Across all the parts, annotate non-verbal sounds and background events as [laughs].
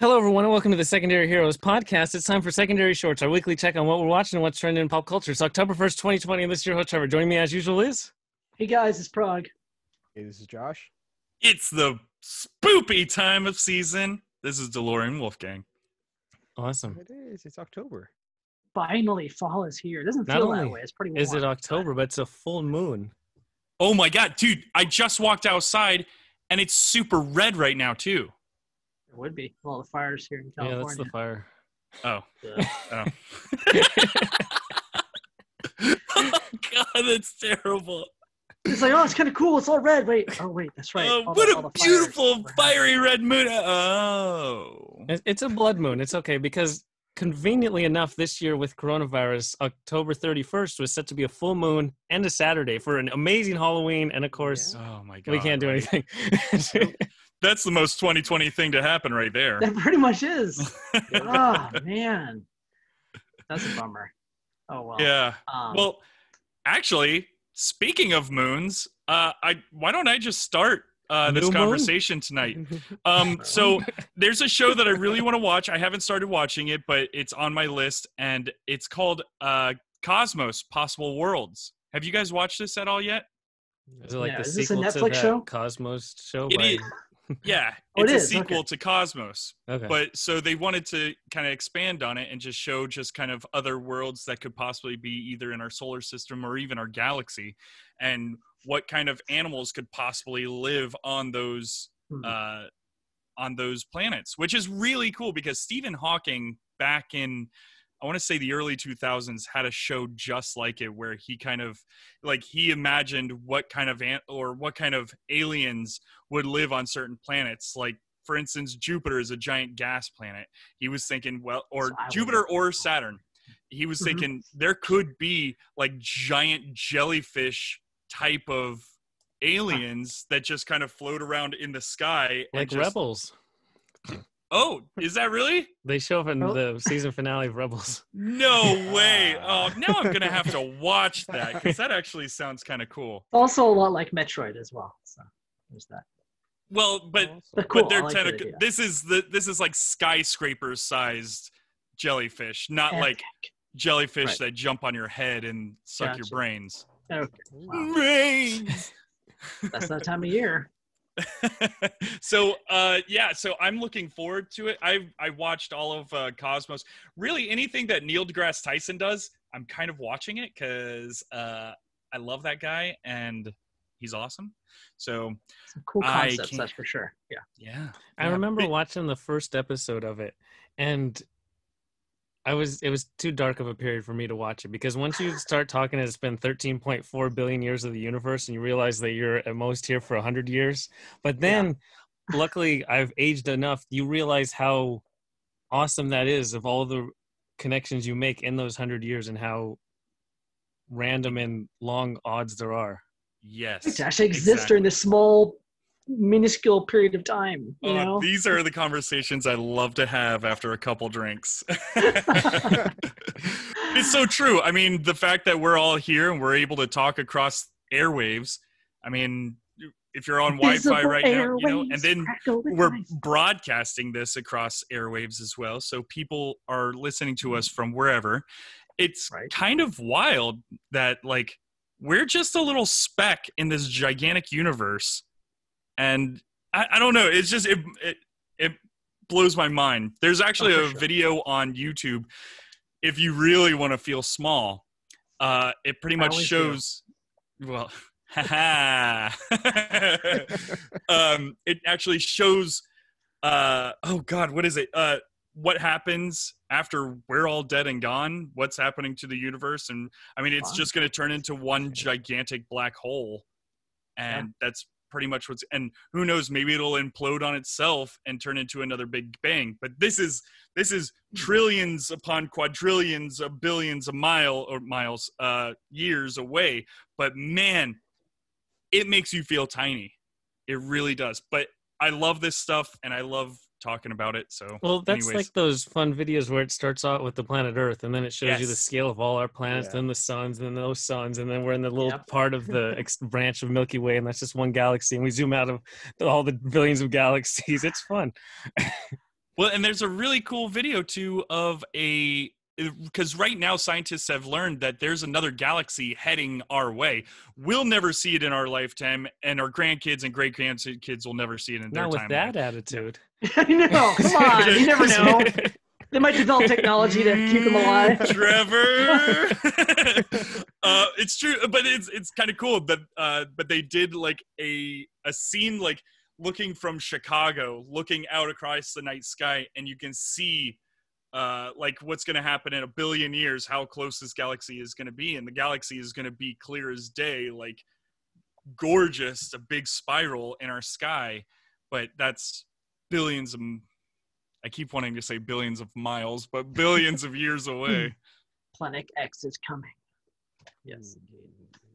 Hello, everyone, and welcome to the Secondary Heroes podcast. It's time for Secondary Shorts, our weekly check on what we're watching and what's trending in pop culture. It's October 1st, 2020, and this is your host, Trevor. Joining me as usual is. Hey guys, it's Prague. Hey, this is Josh. It's the spoopy time of season. This is DeLorean Wolfgang. Awesome. It is. It's October. Finally, fall is here. It doesn't Not feel that way. It's pretty warm. Is it October, but it's a full moon? Oh my god, dude! I just walked outside, and it's super red right now too. It would be. Well, the fires here in California. Yeah, that's the California. fire. Oh, oh. oh [laughs] god, that's terrible. it's like, oh, it's kind of cool. It's all red. Wait. Oh, wait. That's right. Oh, what the- a beautiful fiery red moon! Uh, oh, It's a blood moon. It's okay because conveniently enough, this year with coronavirus, October 31st was set to be a full moon and a Saturday for an amazing Halloween. And of course, oh my god, we can't do right? anything. [laughs] That's the most 2020 thing to happen right there. That pretty much is. [laughs] oh man, that's a bummer. Oh well. yeah. Um, Well, actually, speaking of moons, uh, I why don't I just start uh, this New moon? conversation tonight? [laughs] Um, so there's a show that I really want to watch. I haven't started watching it, but it's on my list, and it's called uh, Cosmos: Possible Worlds. Have you guys watched this at all yet? Is it like Yeah, the is this a sequel to Netflix that show? Cosmos show? It by- is. Yeah, Oh, it it's a is? sequel Okay. to Cosmos. Okay. But so they wanted to kind of expand on it and just show just kind of other worlds that could possibly be either in our solar system or even our galaxy, and what kind of animals could possibly live on those Hmm. uh, on those planets, which is really cool because Stephen Hawking back in I want to say the early 2000s had a show just like it where he kind of like he imagined what kind of ant or what kind of aliens would live on certain planets. Like for instance Jupiter is a giant gas planet. He was thinking well or So I would- Jupiter or Saturn. He was Mhm. thinking there could be like giant jellyfish type of aliens that just kind of float around in the sky and like just- Rebels. Oh is that really They show up in Oh. the season finale of Rebels. No [laughs] way. Oh, now I'm gonna have to [laughs] watch that because that actually sounds kind of cool. also a lot like Metroid as well. So there's that. Well, but But cool. but they're like that tentac- idea. This is the this is like skyscraper sized jellyfish, not like jellyfish Right. that jump on your head and suck your brains. Okay. Wow. Brains. That's that time of year. [laughs] so uh yeah so i'm looking forward to it i i watched all of uh cosmos really anything that neil degrasse tyson does i'm kind of watching it because uh i love that guy and he's awesome so Some cool I concepts, can't- that's for sure. Yeah. yeah I Yeah. remember watching the first episode of it, and I was it was too dark of a period for me to watch it because once you start talking, it's been 13.4 billion years of the universe, and you realize that you're at most here for 100 years. But then, luckily, I've aged enough. You realize how awesome that is of all the connections you make in those 100 years and how random and long odds there are. yes To actually exist during this small, minuscule period of time. You Uh, know. these are the conversations I love to have after a couple drinks. [laughs] it's so true. I mean, the fact that we're all here and we're able to talk across airwaves. I mean, if you're on Wi-Fi right now, you know, and then we're broadcasting this across airwaves as well, so people are listening to us from wherever. It's Right. kind of wild that like we're just a little speck in this gigantic universe, and I, I don't know. It's just it it it blows my mind. There's actually Oh, a sure. video on YouTube. If you really want to feel small, uh, it pretty much shows. Well, haha. [laughs] um, it actually shows. Uh, oh God, what is it? Uh, what happens after we're all dead and gone? What's happening to the universe? And I mean, it's Wow. just going to turn into one gigantic black hole, and that's pretty much what's. And who knows? Maybe it'll implode on itself and turn into another big bang. But this is this is trillions upon quadrillions of billions of mile or miles uh years away but man it makes you feel tiny it really does but i love this stuff and i love talking about it so Well, that's anyways. like those fun videos where it starts out with the planet Earth, and then it shows you the scale of all our planets, Yeah. then the suns, and then those suns, and then we're in the little Yep. part of the [laughs] ex- branch of Milky Way, and that's just one galaxy. And we zoom out of the- all the billions of galaxies. It's fun. [laughs] Well, and there's a really cool video too of a because right now scientists have learned that there's another galaxy heading our way. We'll never see it in our lifetime, and our grandkids and great grandkids will never see it in their Not with timeline. that attitude. [laughs] I know. Come [laughs] on. You never know. They might develop technology to keep them alive. Trevor. [laughs] uh, it's true, but it's it's kind of cool that uh, but they did like a a scene like looking from Chicago, looking out across the night sky, and you can see uh, like what's going to happen in a billion years, how close this galaxy is going to be, and the galaxy is going to be clear as day, like gorgeous, a big spiral in our sky, but that's billions of I keep wanting to say billions of miles, but billions of years away. Planet X is coming. Yes.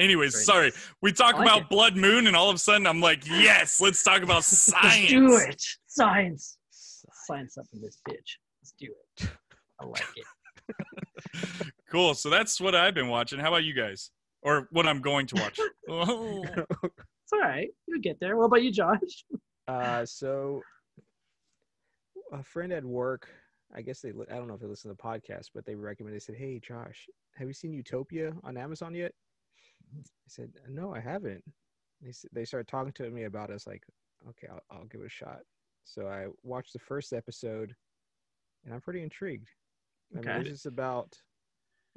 Anyways, Great. sorry. We talk like about it. blood moon, and all of a sudden I'm like, yes, let's talk about science. [laughs] Let's do it. Science. Science up in this bitch. Let's do it. I like it. [laughs] Cool. So that's what I've been watching. How about you guys? Or what I'm going to watch? [laughs] Oh. It's all right. You'll get there. What about you, Josh? [laughs] Uh, so a friend at work, I guess they, I don't know if they listen to the podcast, but they recommended, they said, Hey, Josh, have you seen Utopia on Amazon yet? I said, No, I haven't. They, they started talking to me about it. I was like, Okay, I'll, I'll give it a shot. So I watched the first episode and I'm pretty intrigued. I mean, Okay. this is about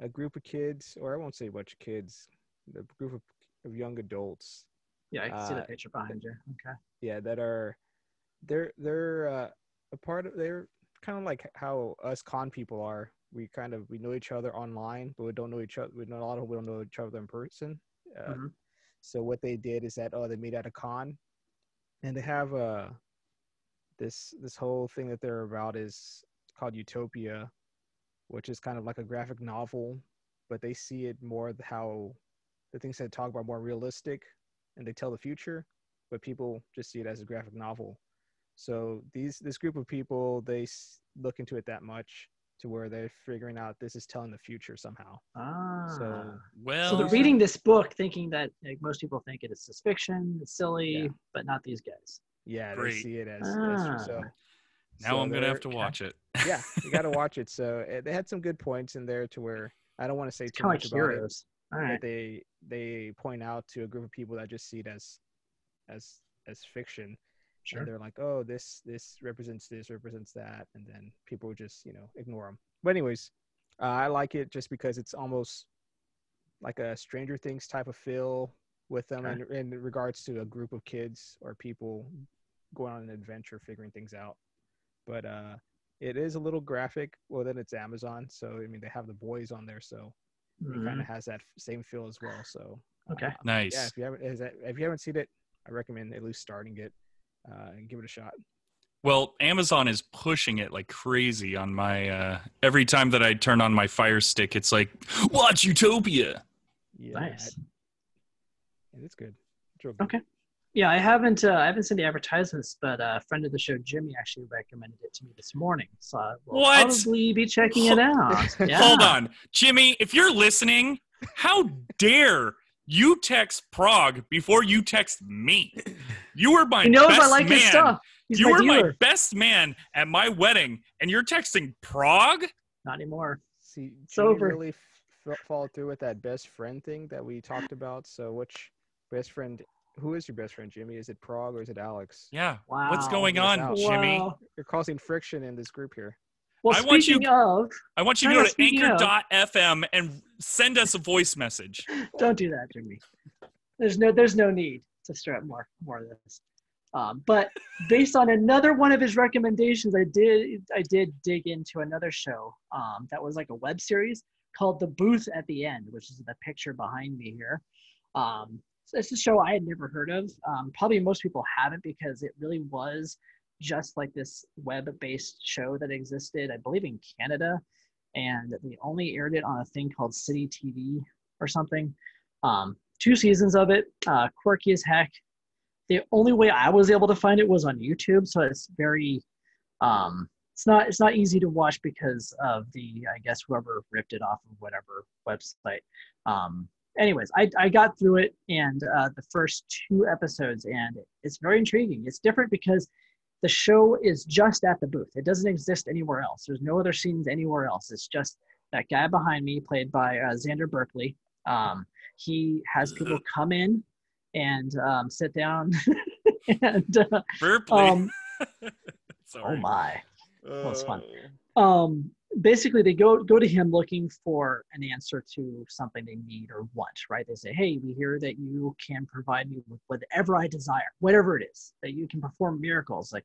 a group of kids, or I won't say a bunch of kids, a group of, of young adults Yeah, I can see the Uh, picture behind you. Okay. yeah that are they're they're uh, a part of they're kind of like how us con people are we kind of we know each other online but we don't know each other we know a lot of we don't know each other in person uh, Mhm. so what they did is that oh they meet at a con and they have uh this this whole thing that they're about is called utopia which is kind of like a graphic novel but they see it more how the things they talk about more realistic and they tell the future but people just see it as a graphic novel. So these this group of people they s- look into it that much to where they're figuring out this is telling the future somehow. Ah. So well, So they're reading this book thinking that like, most people think it is just fiction, it's silly, Yeah. but not these guys. yeah, Great. they see it as, Ah. as so. now so I'm going to have to watch it. Yeah, you got to [laughs] watch it. So uh, they had some good points in there to where I don't want to say too much like about it. heroes. All but right. they they point out to a group of people that just see it as as as fiction Sure. and they're like oh this this represents this represents that and then people would just you know ignore them but anyways uh, i like it just because it's almost like a stranger things type of feel with them Okay. in, in regards to a group of kids or people going on an adventure figuring things out but uh it is a little graphic well then it's amazon so i mean they have the boys on there so it kind of has that same feel as well. So Okay. uh, Nice. yeah, if you haven't is that, if you haven't seen it, I recommend at least starting it uh, and give it a shot. Well, Amazon is pushing it like crazy on my uh every time that I turn on my Fire Stick, it's like, "Watch Utopia." Yeah, Nice. and it's good. It's good. Okay. Yeah, I haven't uh, I haven't seen the advertisements, but uh, a friend of the show, Jimmy, actually recommended it to me this morning. So I will What? probably be checking it out. [laughs] Yeah. Hold on. Jimmy, if you're listening, how dare you text Prague before you text me? You were my He knows best I like man. his stuff. He's you my were dealer. my best man at my wedding, and you're texting Prague? Not anymore. See, It's Jimmy over. really f- followed through with that best friend thing that we talked about. So, which best friend? Who is your best friend, Jimmy? Is it Prague or is it Alex? Yeah. Wow. What's going on, Al. Jimmy? Wow. You're causing friction in this group here. Well, I want you- speaking of, I want you to go to anchor.fm and send us a voice message. [laughs] don't do that, Jimmy. There's no there's no need to stir up more more of this. Um, but based on another one of his recommendations, I did I did dig into another show um, that was like a web series called The Booth at the End, which is the picture behind me here. Um, so it's a show I had never heard of. Um, probably most people haven't because it really was just like this web-based show that existed, I believe, in Canada, and they only aired it on a thing called City TV or something. Um, two seasons of it, uh, quirky as heck. The only way I was able to find it was on YouTube, so it's very, um, it's not it's not easy to watch because of the I guess whoever ripped it off of whatever website. Um, anyways, I I got through it and uh, the first two episodes, and it's very intriguing. It's different because the show is just at the booth. It doesn't exist anywhere else. There's no other scenes anywhere else. It's just that guy behind me, played by uh, Xander Berkeley. Um, he has people come in and um, sit down [laughs] and uh, Berkeley. um, [laughs] oh my that was fun. Oh. um basically they go go to him looking for an answer to something they need or want right? They say hey we hear that you can provide me with whatever i desire whatever it is that you can perform miracles like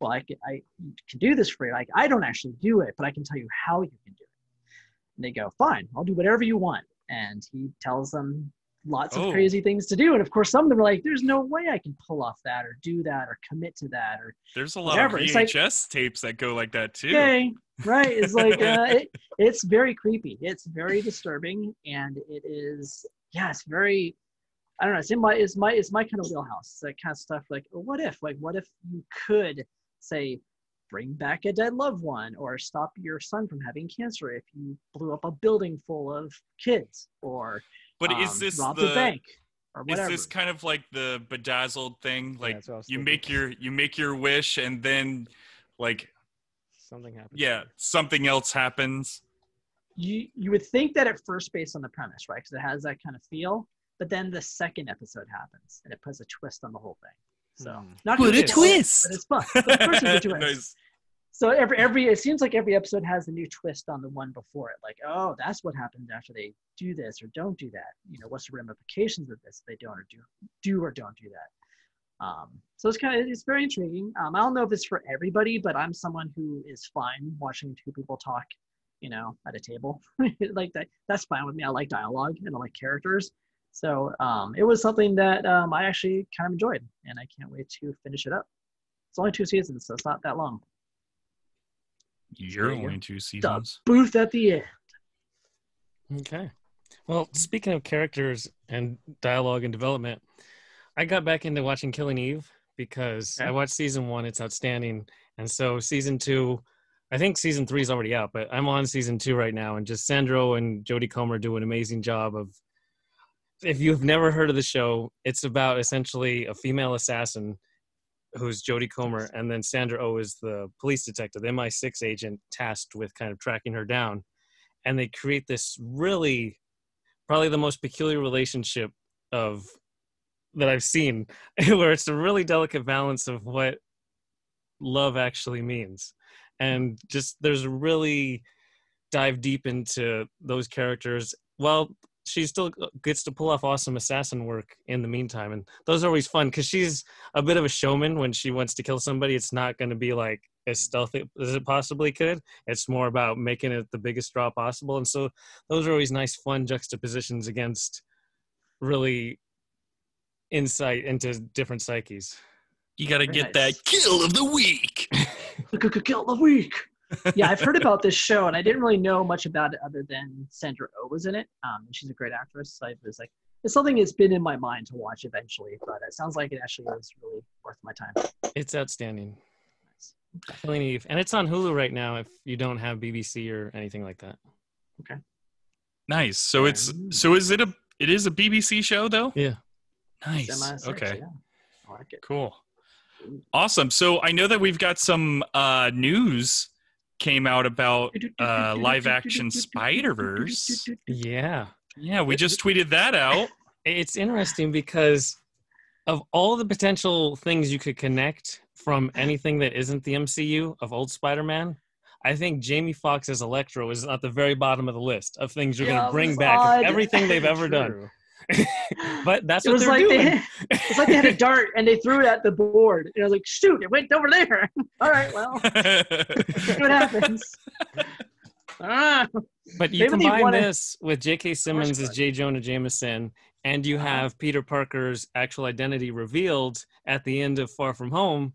well i can i can do this for you like i don't actually do it but i can tell you how you can do it. And they go fine i'll do whatever you want. And he tells them lots Oh. of crazy things to do and of course some of them are like there's no way i can pull off that or do that or commit to that or There's a lot Whatever, of it's like- tapes that go like that too. okay right it's like uh, [laughs] it, it's very creepy it's very disturbing and it is yeah it's very i don't know it's in my it's my it's my kind of wheelhouse it's that kind of stuff like oh, what if like what if you could say bring back a dead loved one or stop your son from having cancer if you blew up a building full of kids or But um, is this robbed the a bank or is this kind of like the bedazzled thing? Like that's what I was you make your you make your wish and then like Something happens. yeah, something else happens. you you would think that at first based on the premise right because it has that kind of feel but then the second episode happens and it puts a twist on the whole thing so Hmm. not Put a convinced, twist. but it's fun but of course there's a [laughs] twist Nice. So every every it seems like every episode has a new twist on the one before it like oh that's what happens after they do this or don't do that. You know what's the ramifications of this if they don't or do do or don't do that? Um, so it's kind of it's very intriguing. Um, i don't know if it's for everybody but i'm someone who is fine watching two people talk you know at a table. [laughs] Like that that's fine with me. I like dialogue and i like characters. So um, it was something that um, i actually kind of enjoyed and i can't wait to finish it up. It's only two seasons so it's not that long You're There you go. only two the booth at the end. Okay. Well, speaking of characters and dialogue and development, I got back into watching Killing Eve because Okay. I watched season one. It's outstanding. And so season two, I think season three is already out, but I'm on season two right now. And just Sandro and Jodie Comer do an amazing job of. If you've never heard of the show, it's about essentially a female assassin who's Jodie Comer, and then Sandra Oh is the police detective, the MI6 agent tasked with kind of tracking her down. And they create this really, probably the most peculiar relationship of that I've seen, [laughs] where it's a really delicate balance of what love actually means, and just there's really dive deep into those characters. Well, she still gets to pull off awesome assassin work in the meantime, and those are always fun because she's a bit of a showman when she wants to kill somebody. It's not going to be like as stealthy as it possibly could. It's more about making it the biggest draw possible, and so those are always nice, fun juxtapositions against really insight into different psyches. You gotta Very get nice. that kill of the week. [laughs] Kill of the week. Yeah, I've heard [laughs] about this show, and I didn't really know much about it other than Sandra Oh was in it. Um, and she's a great actress. So I was like, it's something that's been in my mind to watch eventually, but it sounds like it actually is really worth my time. It's outstanding. Killing Eve, and it's on Hulu right now. If you don't have BBC or anything like that, Okay. Nice. So it's so is it a it is a BBC show though? yeah. Nice. Okay. yeah. I like it. Cool. Awesome. So I know that we've got some uh, news came out about uh, live action Spider Verse. Yeah. Yeah, we just tweeted that out. It's interesting because of all the potential things you could connect from anything that isn't the MCU of old Spider-Man, I think Jamie Foxx as Electro is at the very bottom of the list of things you're Yeah, going to bring back everything they've [laughs] ever done. [laughs] But that's It what was they're like doing. they, it's like they had a [laughs] dart and they threw it at the board. And I was like, shoot, it went over there. [laughs] All right, well, see what happens. Ah, But you Maybe combine this with J.K. Simmons as. J. Jonah Jameson, and you Uh-huh. have Peter Parker's actual identity revealed at the end of Far From Home.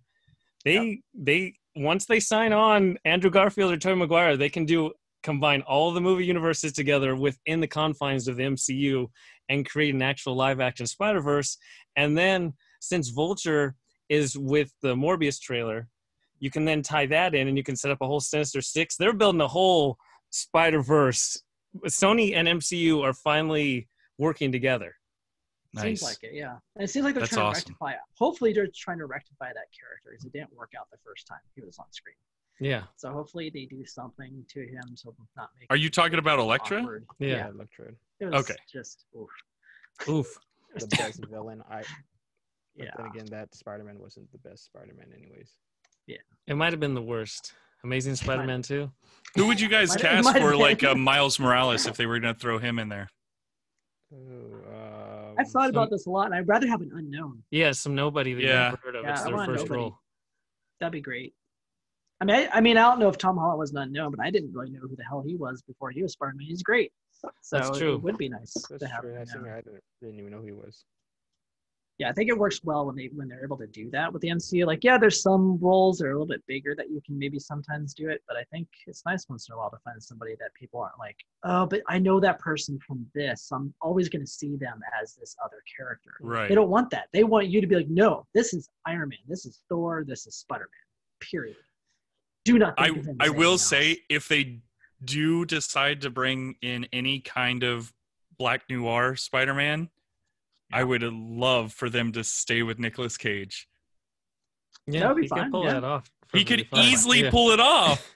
They they once they sign on Andrew Garfield or Tobey Maguire, they can do combine all the movie universes together within the confines of the MCU and create an actual live action Spider Verse. And then since Vulture is with the Morbius trailer, you can then tie that in and you can set up a whole Sinister Six. They're building a whole Spider Verse. Sony and MCU are finally working together. Nice. Seems like it, yeah. And it seems like they're That's trying awesome. to rectify it. Hopefully, they're trying to rectify that character because it didn't work out the first time he was on screen. Yeah, So hopefully, they do something to him so not make. Are you talking about Elektra? awkward. yeah. Electrode, It was Okay. Just oof. Oof. [laughs] The best villain. I. But Yeah. then again, that Spider-Man wasn't the best Spider-Man, anyways. Yeah. It might have been the worst. Amazing Spider-Man 2. Who would you guys [laughs] cast for like uh, Miles Morales if they were going to throw him in there? Oh, um, I've thought some- about this a lot, and I'd rather have an unknown. Yeah, some nobody that Yeah. you never heard of. Yeah, it's their first nobody. role. That'd be great. I mean, I, I mean, I don't know if Tom Holland was an unknown, but I didn't really know who the hell he was before he was Spider-Man. He's great. So That's true. It would be nice That's to have true. him. I, think. I didn't, didn't even know who he was. Yeah, I think it works well when they when they're able to do that with the MCU. Like, yeah, there's some roles that are a little bit bigger that you can maybe sometimes do it, but I think it's nice once in a while to find somebody that people aren't like, oh, but I know that person from this. I'm always going to see them as this other character. Right. They don't want that. They want you to be like, no, this is Iron Man, this is Thor, this is Spider Man. Period. Do not. I of I will anything else. say if they do decide to bring in any kind of black noir Spider-Man, I would love for them to stay with Nicolas Cage. Yeah, would be he fine, could pull yeah. that off. He could perfectly easily Yeah. pull it off.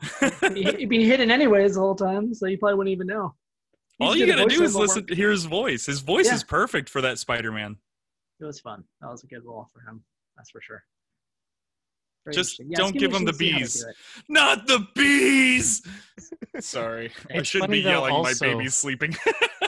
[laughs] He- he'd be hidden anyways the whole time, so you probably wouldn't even know. He All you gotta do is listen work. to hear his voice. His voice Yeah. is perfect for that Spider-Man. It was fun. That was a good role for him. That's for sure. Very Just. Yeah, don't give them the Machine, see how to bees. do. Not the bees. [laughs] Sorry, I should funny be yelling. also- My baby's sleeping.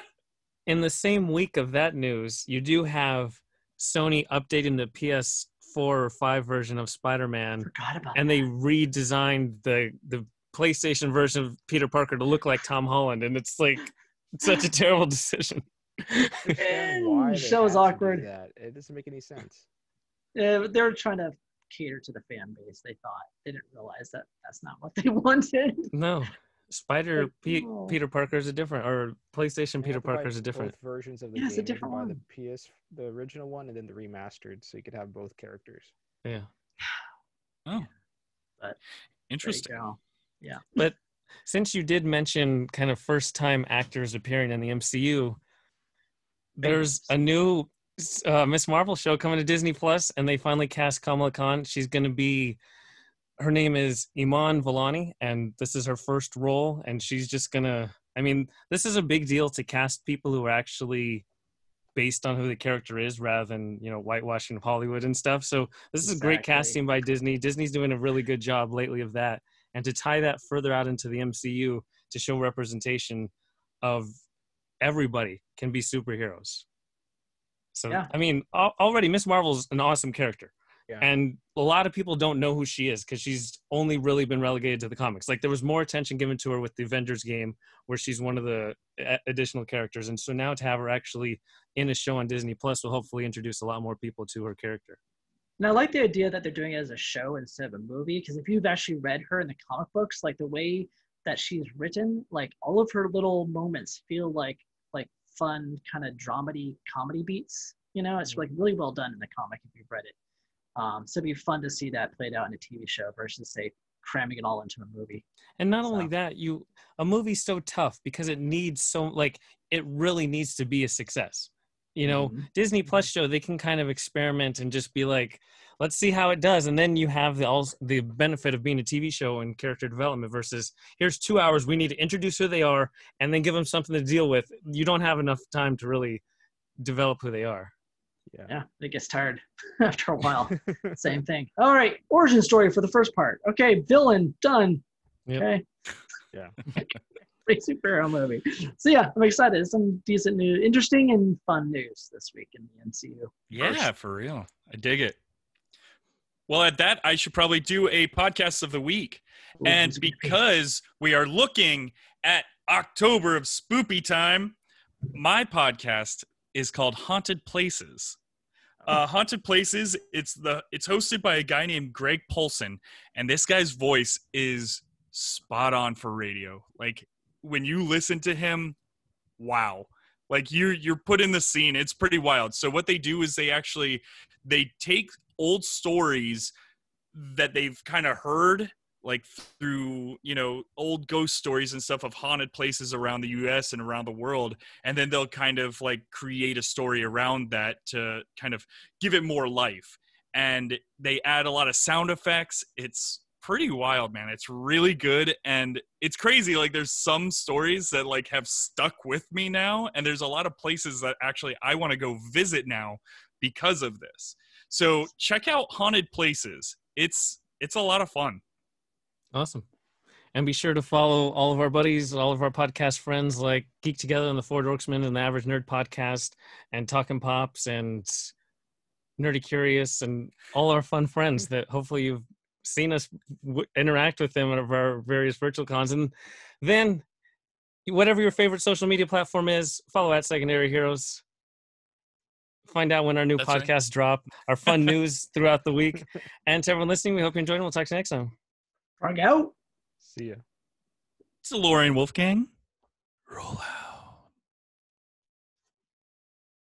[laughs] in the same week of that news, you do have Sony updating the PS4 or 5 version of Spider-Man, Forgot about and they redesigned the the PlayStation version of Peter Parker to look like Tom Holland, and it's like [laughs] such a terrible decision. understand why they That was had to do awkward. That it doesn't make any sense. Uh, they're trying to cater to the fan base. They thought they didn't realize that that's not what they [laughs] wanted. no, Spider Like, Pe- no. Peter Parker is a different, or PlayStation Peter have Parker is a different. Both versions of the Yeah, it's a different one. the PS, the original one, and then the remastered, so you could have both characters. Yeah. oh. But Interesting. Yeah. But since you did mention kind of first time actors appearing in the MCU, there's a new uh, Miss Marvel show coming to Disney Plus, and they finally cast Kamala Khan. She's going to be, her name is Iman Vellani, and this is her first role, and she's just going to, I mean, this is a big deal to cast people who are actually based on who the character is rather than you know whitewashing of hollywood and stuff so this is great casting by disney disney's doing a really good job lately of that and to tie that further out into the MCU to show representation of everybody can be superheroes. So Yeah. I mean, already Miss Marvel's an awesome character, Yeah. and a lot of people don't know who she is because she's only really been relegated to the comics. Like there was more attention given to her with the Avengers game, where she's one of the additional characters, and so now to have her actually in a show on Disney Plus will hopefully introduce a lot more people to her character. And I like the idea that they're doing it as a show instead of a movie because if you've actually read her in the comic books, like the way that she's written, like all of her little moments feel like like fun kind of dramedy comedy beats. You know, it's like really well done in the comic if you've read it. Um, so it'd be fun to see that played out in a TV show versus say cramming it all into a movie. And not only that, you a movie's so tough because it needs so like it really needs to be a success. You know, Mhm. Disney Plus show they can kind of experiment and just be like, let's see how it does, and then you have the all the benefit of being a TV show and character development versus here's two hours we need to introduce who they are and then give them something to deal with. You don't have enough time to really develop who they are. Yeah. Yeah, it gets tired [laughs] after a while. [laughs] Same thing. All right, origin story for the first part. Okay, villain done. Yep. Okay. Yeah. [laughs] Great superhero movie. So yeah, I'm excited. Some decent news, interesting and fun news this week in the MCU. Yeah, for real. I dig it. Well, at that, I should probably do a podcast of the week. Ooh, and who's gonna be- because we are looking at October of spoopy time, my podcast is called Haunted Places. Uh, Haunted Places. It's the it's hosted by a guy named Greg Polcyn, and this guy's voice is spot on for radio. Like when you listen to him, wow! Like you're you're put in the scene. It's pretty wild. So what they do is they actually they take old stories that they've kind of heard like through you know old ghost stories and stuff of haunted places around the US and around the world. And then they'll kind of like create a story around that to kind of give it more life. And they add a lot of sound effects. It's pretty wild man. It's really good. And it's crazy like there's some stories that like have stuck with me now. And there's a lot of places that actually I want to go visit now because of this so check out haunted places it's it's a lot of fun Awesome. And be sure to follow all of our buddies, all of our podcast friends like Geek Together and the Four Dorksmen and the Average Nerd Podcast and Talking Pops and Nerdy Curious and all our fun friends that hopefully you've seen us w- interact with them at our various virtual cons. And then, whatever your favorite social media platform is, follow at Secondary Heroes. Find out when our new That's right. podcasts drop, our fun [laughs] news throughout the week. And to everyone listening, we hope you enjoyed and we'll talk to you next time. Frog out. See ya. it's DeLorean Wolfgang roll out